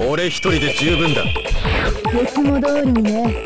俺一人で十分だいつも通りにね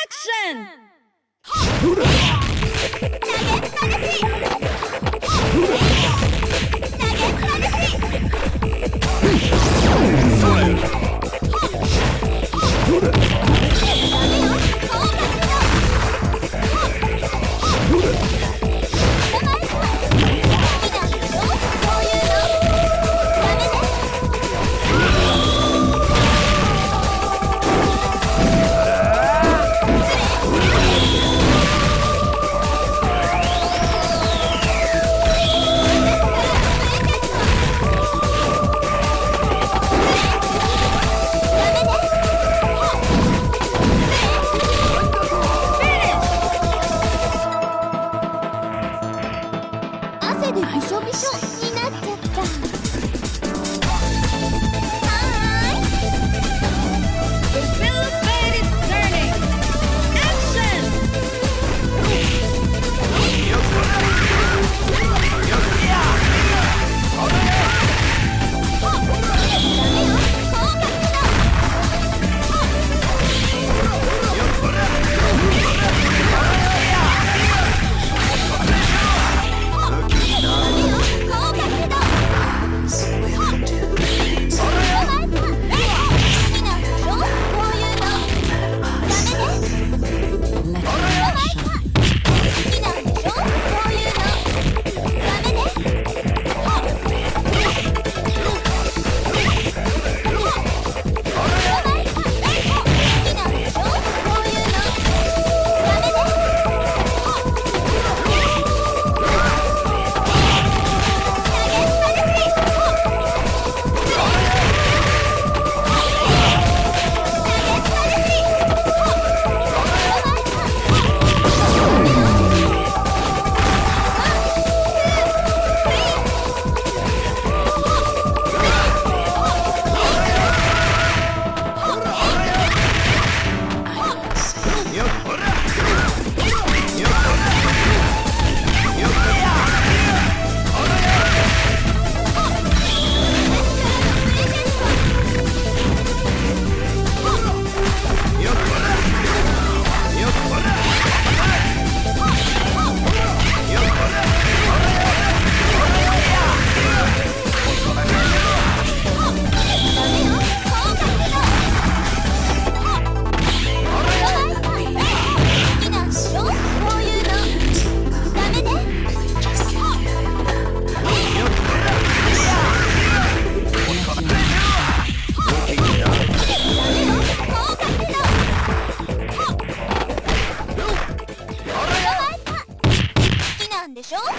Action!